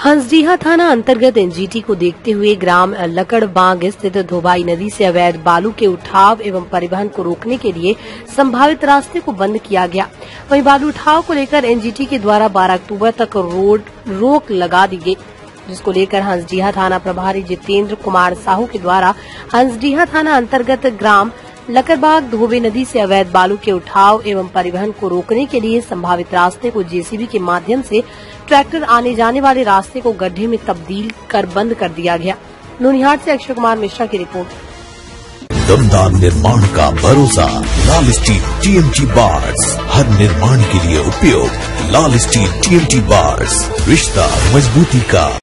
हंसडीहा थाना अंतर्गत एनजीटी को देखते हुए ग्राम लकड़बाग स्थित धोबाई नदी से अवैध बालू के उठाव एवं परिवहन को रोकने के लिए संभावित रास्ते को बंद किया गया। वहीं बालू उठाव को लेकर एनजीटी के द्वारा 12 अक्टूबर तक रोड रोक लगा दी गई, जिसको लेकर हंसडीहा थाना प्रभारी जितेंद्र कुमार साहू के द्वारा हंसडीहा थाना अंतर्गत ग्राम लकरबाग धोबे नदी से अवैध बालू के उठाव एवं परिवहन को रोकने के लिए संभावित रास्ते को जेसीबी के माध्यम से ट्रैक्टर आने जाने वाले रास्ते को गड्ढे में तब्दील कर बंद कर दिया गया। नूनिहाट से अक्षय कुमार मिश्रा की रिपोर्ट। दमदार निर्माण का भरोसा, लाल स्टील टीएमटी बार्स हर निर्माण के लिए उपयोग, लाल स्टील टीएमटी बार्स रिश्ता, मजबूती का।